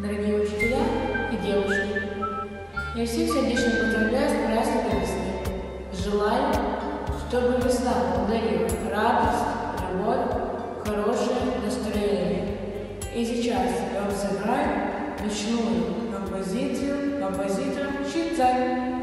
дорогие учителя и девушки. Я всех сердечно поздравляю с праздником весны. Желаю, чтобы весна подарила радость, любовь, хорошее настроение. И сейчас я вам сыграю ночную композицию композитора Шицай.